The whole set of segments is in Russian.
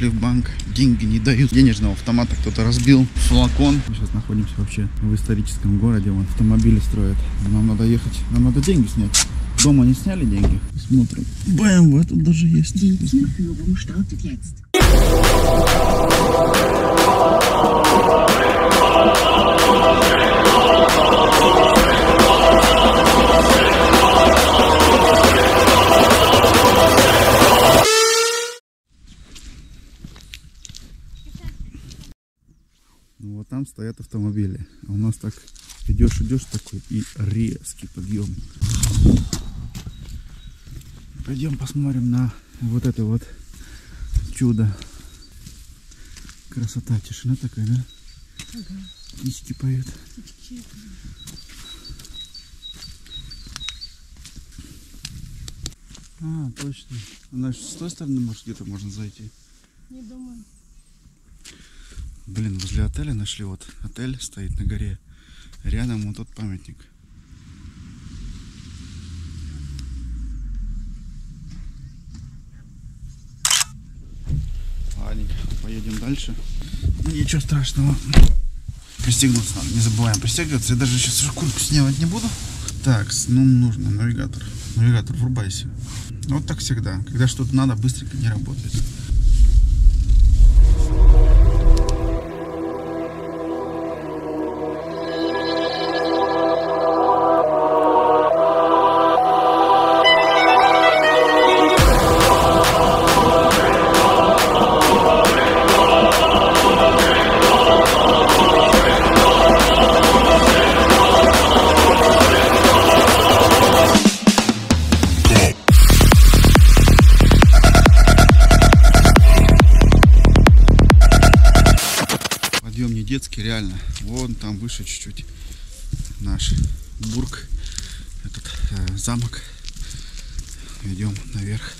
Зашли в банк, деньги не дают. Денежного автомата кто-то разбил. Флакон. Мы сейчас находимся вообще в историческом городе. Вон автомобили строят. Нам надо ехать, нам надо деньги снять. Дома не сняли деньги? Смотрим. BMW тут даже есть. Die Zugführung startet jetzt. Стоят автомобили. А у нас так идешь, идешь такой и резкий подъем. Пойдем посмотрим на вот это вот чудо. Красота, тишина такая, да? Птички поют. А, точно. Она ж с той стороны, может, где-то можно зайти. Не думаю. Блин, возле отеля нашли вот отель стоит на горе. Рядом вот тот памятник. Ладненько, поедем дальше. Ничего страшного. Пристегнуться надо, не забываем пристегиваться. Я даже сейчас куртку снимать не буду. Так, ну нужно, навигатор. Навигатор, врубайся. Вот так всегда. Когда что-то надо, быстренько не работает. Детский, реально. Вон там выше чуть-чуть наш бург, этот э, замок. Идем наверх.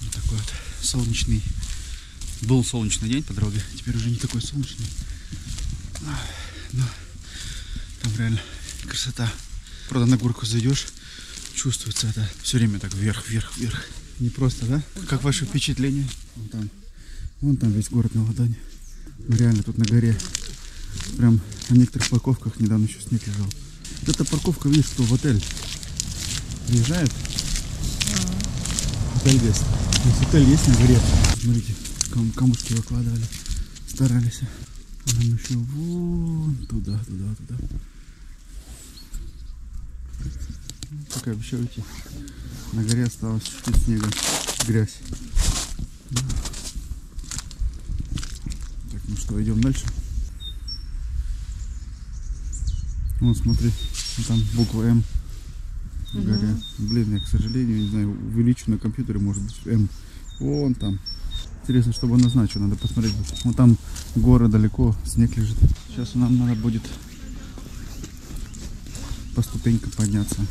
Вот такой вот солнечный. Был солнечный день по дороге, теперь уже не такой солнечный. Но там реально красота. Правда, на горку зайдешь, чувствуется это все время так вверх, вверх, вверх. Не просто, да? Как ваше впечатление? Вон там, вон там весь город на ладони. Ну, реально, тут на горе. Прям на некоторых парковках недавно еще снег лежал. Вот Эта парковка, видишь, что в отель приезжает. Отель есть. То есть отель есть на горе. Смотрите, кам- камушки выкладывали. Старались. А нам еще вон туда, туда, туда. Пока обещаю уйти. На горе осталось чуть-чуть снега. Грязь. Так, ну что, идем дальше. Вон, смотри, там буква М на горе. Блин, я, к сожалению, не знаю, увеличу на компьютере, может быть, М. Вон там. Интересно, чтобы он назначил, надо посмотреть. Вон там горы далеко, снег лежит. Сейчас нам надо будет по ступенькам подняться.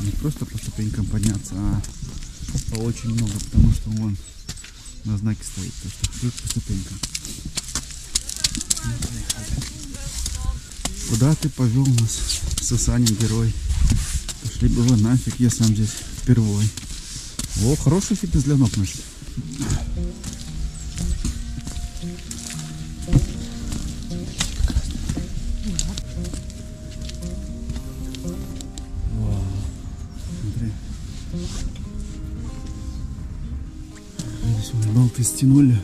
Не просто по ступенькам подняться, а по очень много, потому что вон на знаке стоит, то что идут по ступенькам. Куда ты повел нас, Сусанин герой? Пошли бы вы нафиг, я сам здесь впервой. О, хороший фитнес для ног, значит. Здесь мы болты стянули.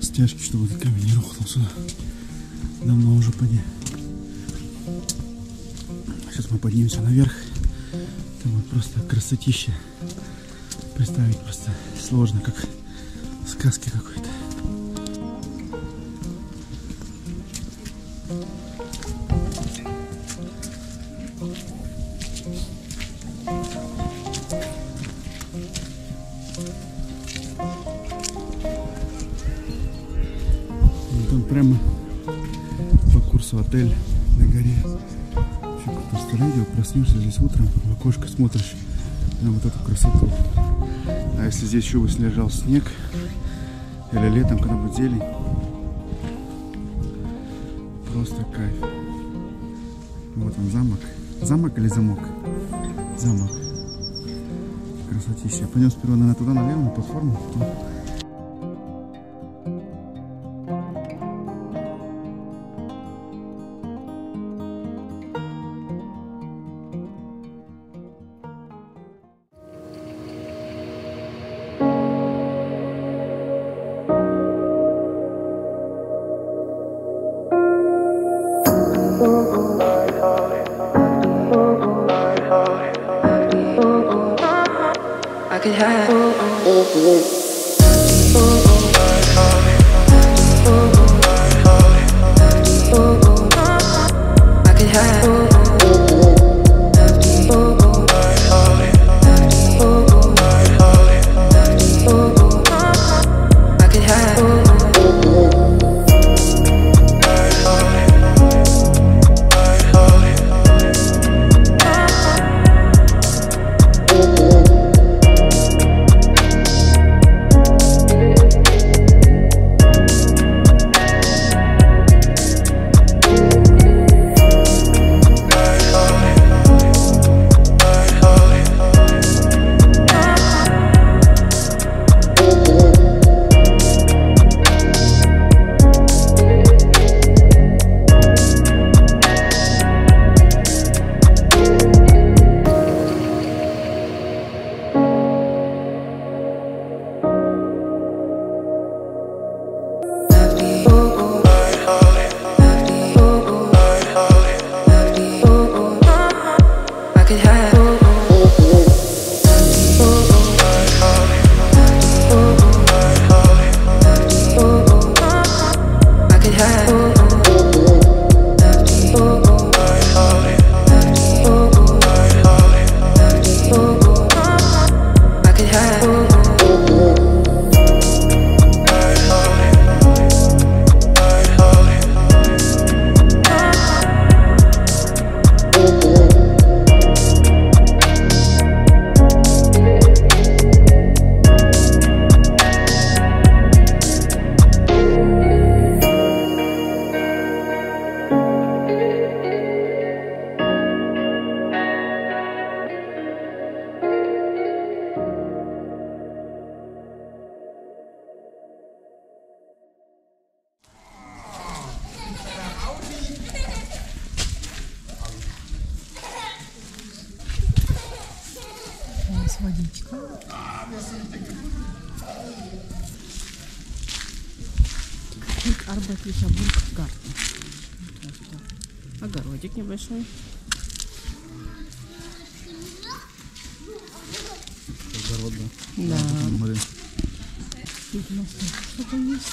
Стяжки, чтобы этот камень не рухнул сюда. Давно уже поди. Сейчас мы поднимемся наверх. Там вот просто красотища. Представить просто сложно, как в сказке какой-то. Отель на горе. Еще как представляете, проснешься здесь утром, в окошко смотришь на вот эту красоту. А если здесь еще бы слежал снег, или летом, когда будет зелень, просто кайф. Вот он замок. Замок или замок? Замок. красотища. Пойдем сперва, наверное, туда, налево, на платформу. потом Небольшой. огород, да. Да. Тут у нас что-то есть.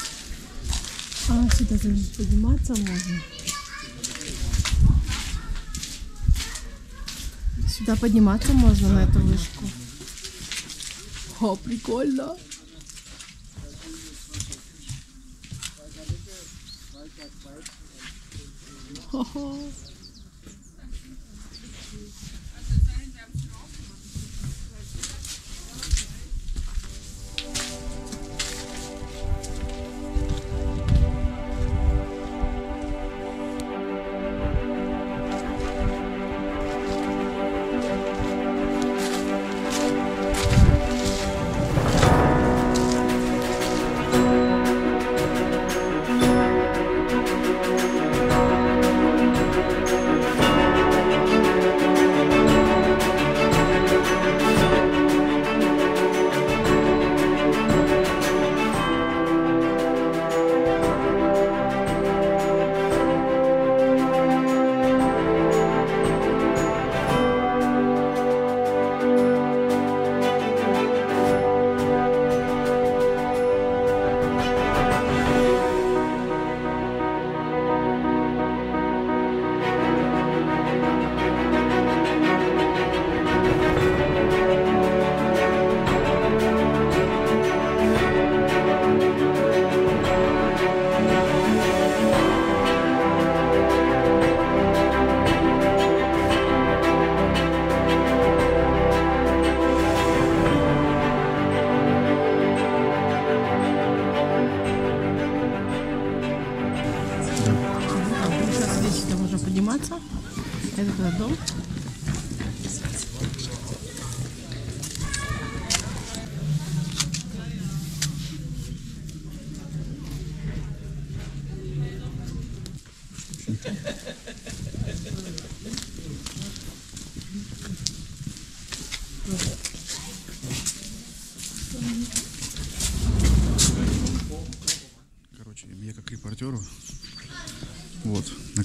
А, сюда подниматься можно. Сюда подниматься можно на эту вышку. О, прикольно. Хо-хо.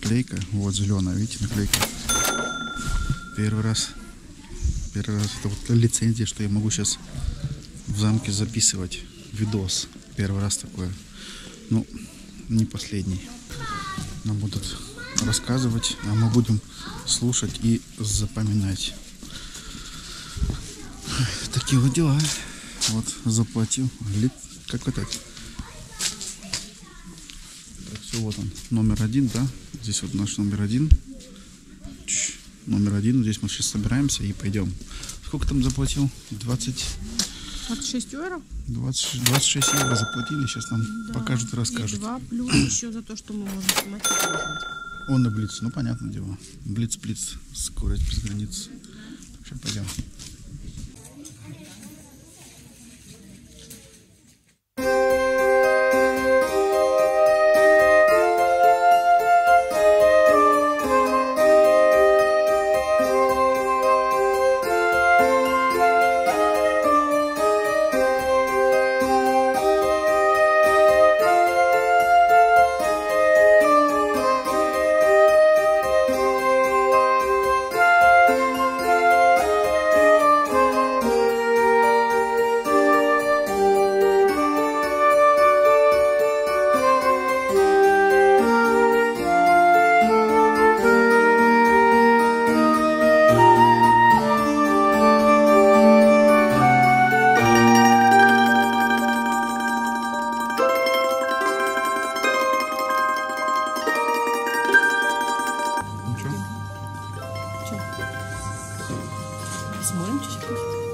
Наклейка. Вот зеленая, видите, наклейка. Первый раз. Первый раз. Это вот лицензия, что я могу сейчас в замке записывать видос. Первый раз такое. Ну, не последний. Нам будут рассказывать, а мы будем слушать и запоминать. Такие вот дела. Вот, заплатил. Как это? Все, вот он. Номер один, да? Здесь вот наш номер один. Чш, Номер один. Здесь мы сейчас собираемся и пойдем. Сколько там заплатил? 20... 26 евро? 20, 26 евро заплатили, сейчас нам Да. покажут и И расскажут. два плюс еще за то, что мы можем снимать и. Он и Блиц, ну понятное дело. Блиц-блиц, скорость без границ. Что пойдем. Смотрим чуть-чуть.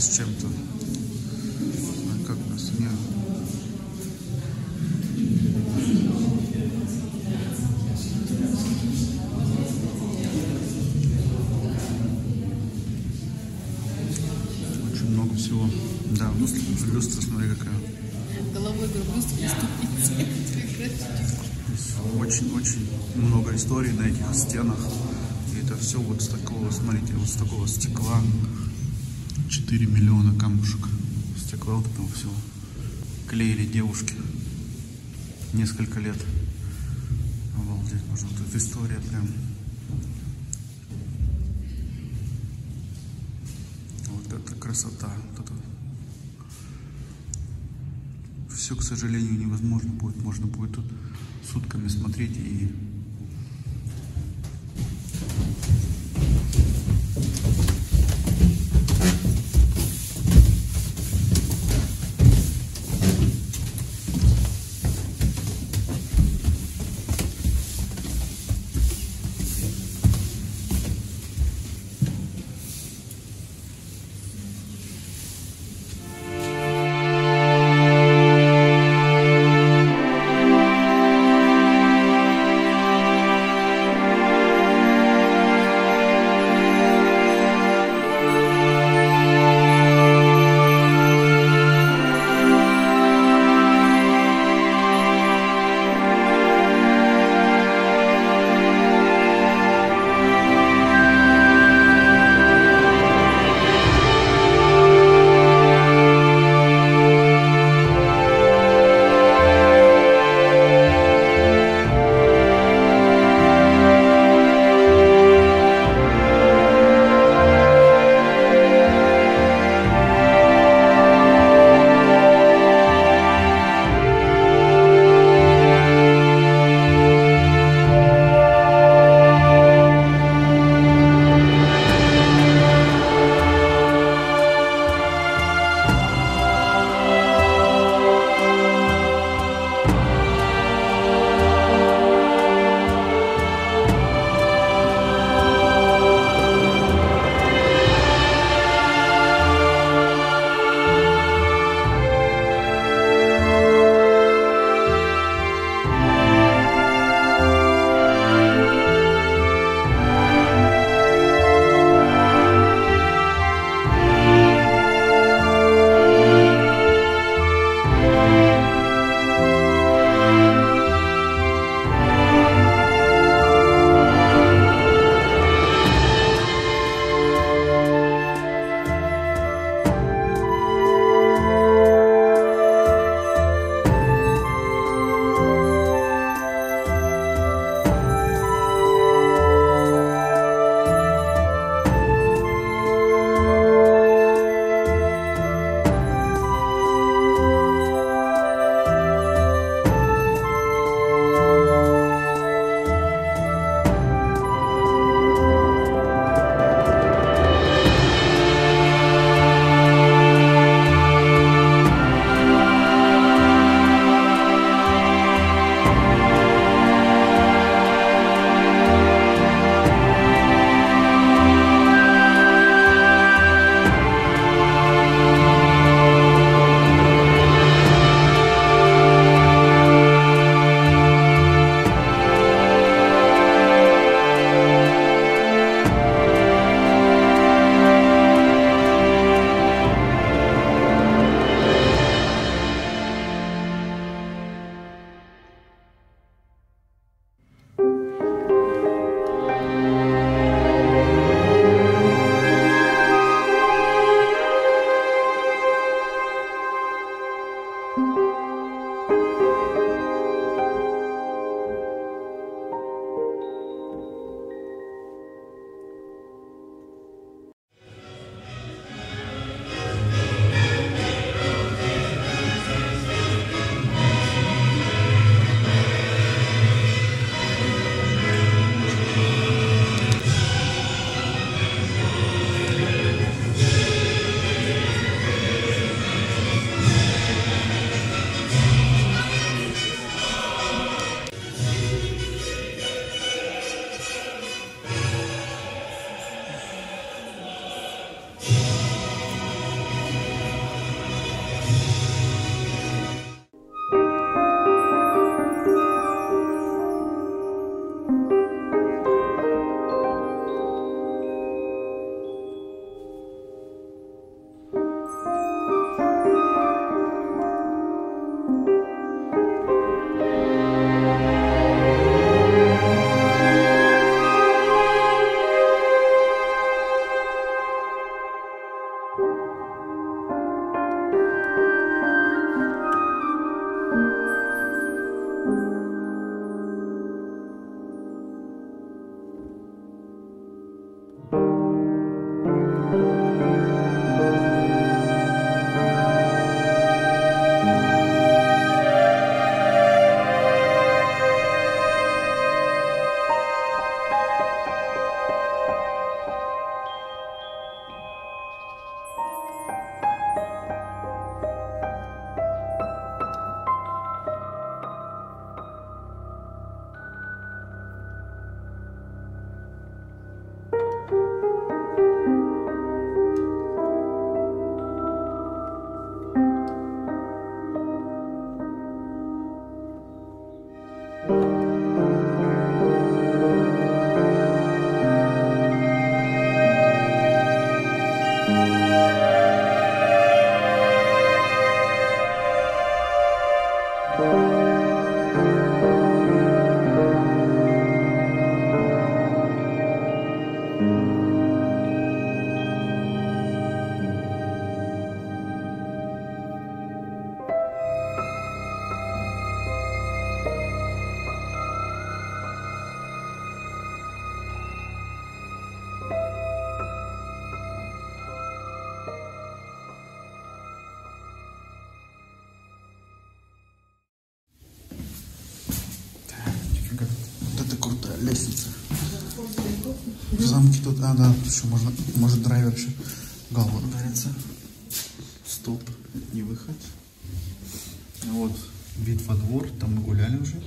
С чем-то. Ой, Как нас не... Очень много всего. Да, люстра, люстра смотри какая. Головой быстро Очень-очень много историй на этих стенах. И это все вот с такого, смотрите, вот с такого стекла. 4 миллиона камушек. Стекла вот этого всего. Клеили девушки. Несколько лет. Обалдеть, можно. Эта история прям. Вот это красота. Вот это. Все, к сожалению, невозможно будет. Можно будет тут сутками смотреть и Замке тут, а да, еще можно, может драйвер еще голову ударится. Стоп, не выход. Вот вид во двор, там мы гуляли уже.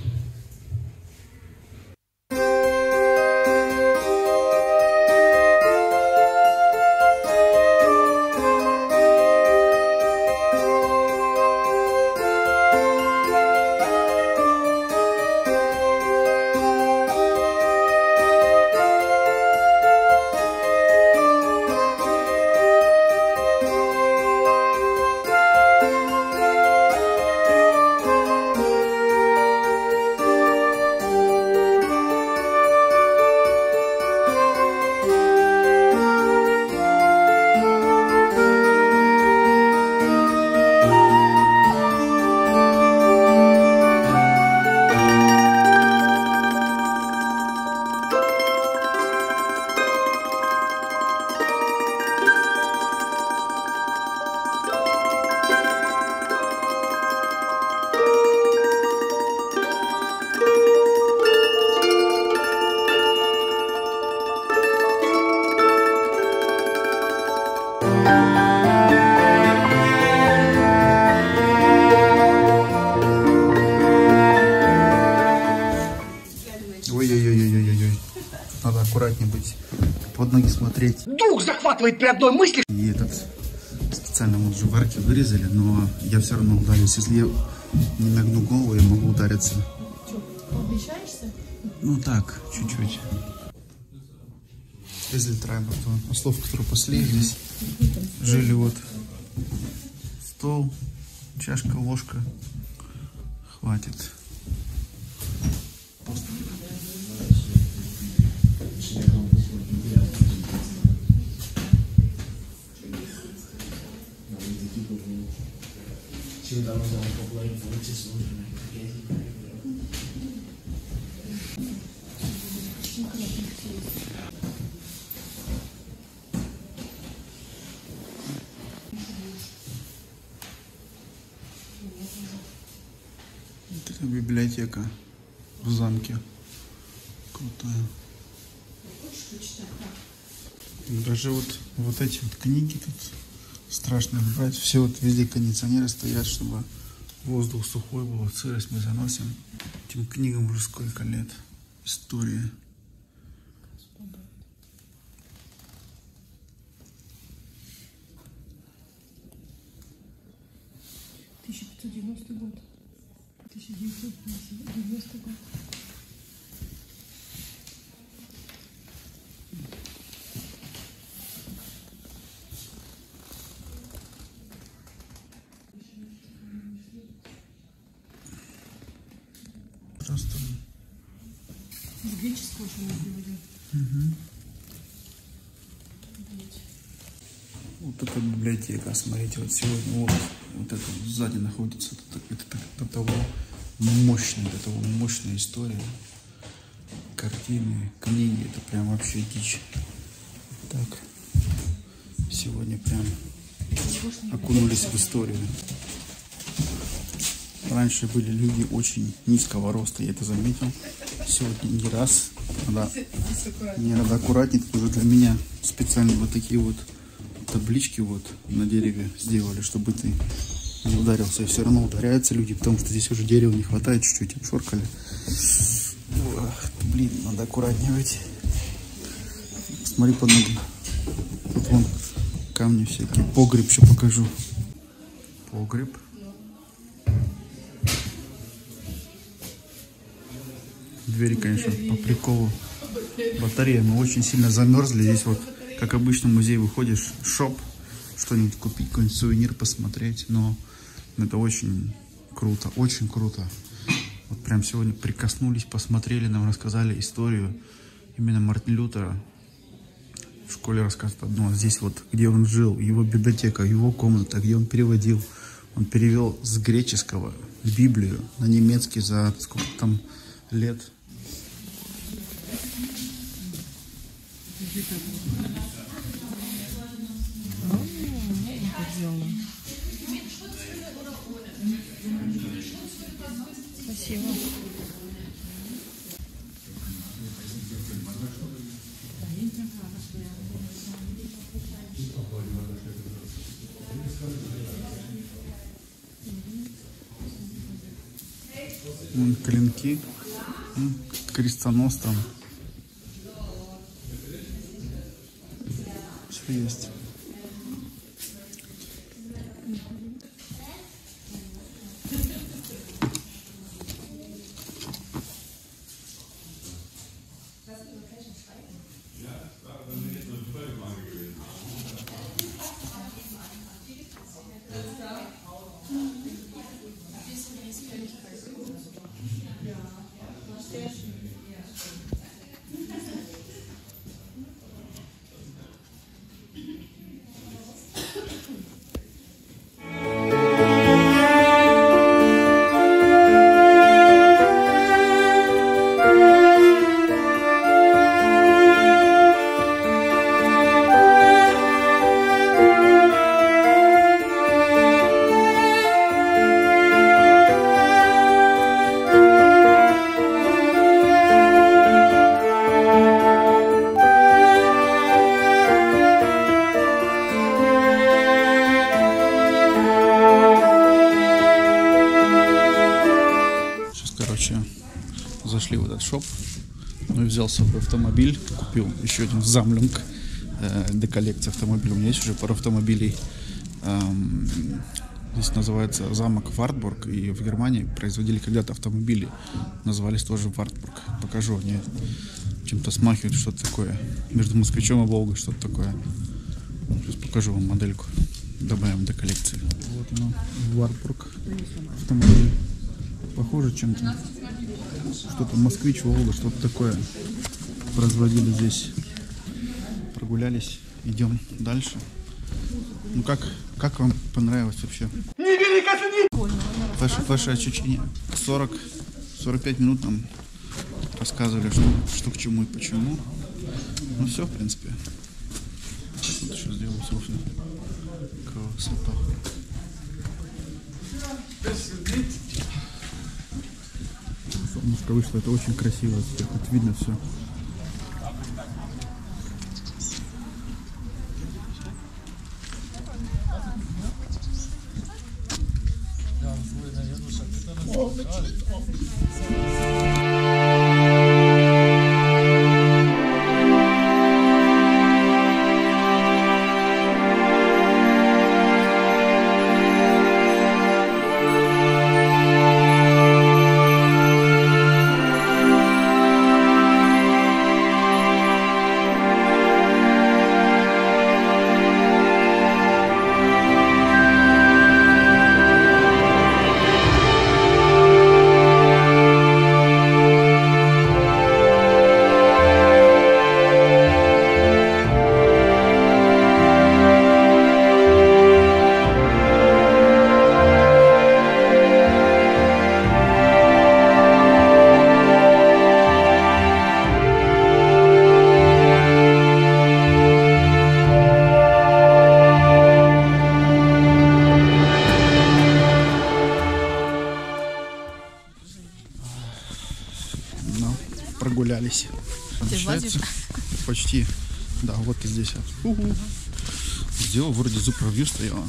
Дух захватывает при одной мысли. И этот специально вот же в арке вырезали, но я все равно ударюсь. Если я не нагну голову, я могу удариться. Обещаешься? Ну так, чуть-чуть. Если трайбер, то ослов, которые здесь, жили вот стол, чашка, ложка. Хватит. Вот это библиотека в замке. Крутая. Даже вот, вот эти вот книги тут страшно брать. Все вот везде кондиционеры стоят, чтобы воздух сухой был, сырость мы заносим. Этим книгам уже сколько лет. История. 1590 год. 1990 год. Просто С греческого что мы переводим. вот эта библиотека, смотрите, вот сегодня вот, вот это вот сзади находится, это, это, это, до того мощная, до того мощная история. Картины, книги, это прям вообще дичь. Так, сегодня прям окунулись в историю. Раньше были люди очень низкого роста, я это заметил. Сегодня не раз. Надо, мне надо аккуратнее, уже для меня специально вот такие вот таблички вот на дереве сделали, чтобы ты не ударился. И все равно ударяются люди, потому что здесь уже дерева не хватает, чуть-чуть обшоркали. Ох, блин, надо аккуратнее быть. Смотри под ноги. Тут вон камни всякие. Погреб еще покажу. Погреб. Двери, конечно, по приколу. Батарея. Мы очень сильно замерзли. Здесь вот, как обычно, в музей выходишь, шоп, что-нибудь купить, какой-нибудь сувенир посмотреть. Но это очень круто, очень круто. Вот прям сегодня прикоснулись, посмотрели, нам рассказали историю именно Мартин Лютера. В школе рассказывают одно. Здесь вот, где он жил, его библиотека, его комната, где он переводил. Он перевел с греческого Библию на немецкий за сколько там лет. зеленый. Спасибо. Вон клинки крестоносцам. Сейчас, автомобиль. Купил еще один замлинг. Э, деколлекция автомобилей. У меня есть уже пару автомобилей. Эм, здесь называется замок Вартбург. И в Германии производили когда-то автомобили. Назывались тоже Вартбург. Покажу. Они чем-то смахивают что-то такое. Между москвичом и Волгой что-то такое. Сейчас покажу вам модельку. Добавим до коллекции. Вот оно, Вартбург автомобиль. Похоже чем-то. Что-то москвич, Волга, что-то такое. Производили здесь. Прогулялись. Идем дальше. Ну как, как вам понравилось вообще? Ваше, ваше ощущение? 40, 45 минут нам рассказывали, что, что к чему и почему. Ну все, в принципе. Тут еще сделал Софья. Красота. Солнышко вышло, это очень красиво. Хоть видно все. Да, вот здесь. Уху. Сделал, вроде зуб-ревью стояла.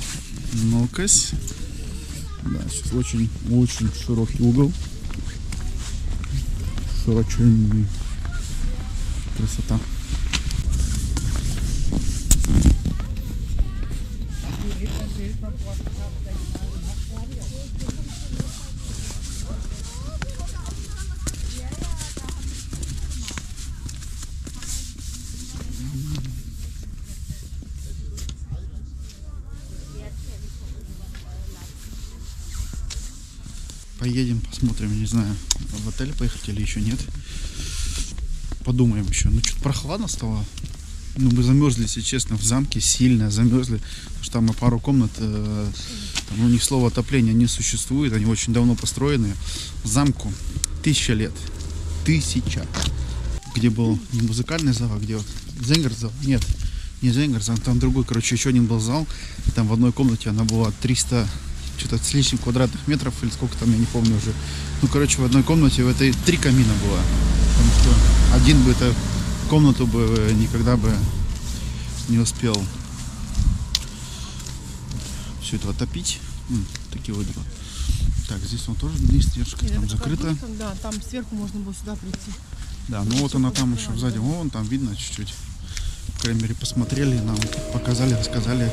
Ну-ка. Да, сейчас очень, очень широкий угол. Широченный. Красота. Поедем, посмотрим, не знаю, в отель поехать или еще нет. Подумаем еще. Ну, что-то прохладно стало. Ну, мы замерзли, если честно, в замке сильно замерзли. Потому что там пару комнат, э, там у них слово отопления не существует. Они очень давно построены. Замку тысяча лет. Тысяча. Где был не музыкальный зал, а где вот Зенгер зал? Нет, не Зенгер зал, там другой, короче, еще один был зал. Там в одной комнате она была 300 что-то с лишним квадратных метров или сколько там, я не помню уже. Ну, короче, в одной комнате в этой три камина было. Потому что один бы эту комнату бы никогда бы не успел все это отопить. М, такие вот дела. Так, здесь вот тоже есть стежка, Нет, там это закрыто. там, Да, там сверху можно было сюда прийти. Да, ну вот она там еще сзади, вон там видно чуть-чуть. По крайней мере, посмотрели, нам показали, рассказали.